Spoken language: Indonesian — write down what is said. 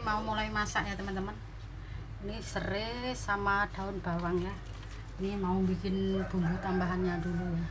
mau mulai masak ya teman-teman. Ini serai sama daun bawang ya. Ini mau bikin bumbu tambahannya dulu ya.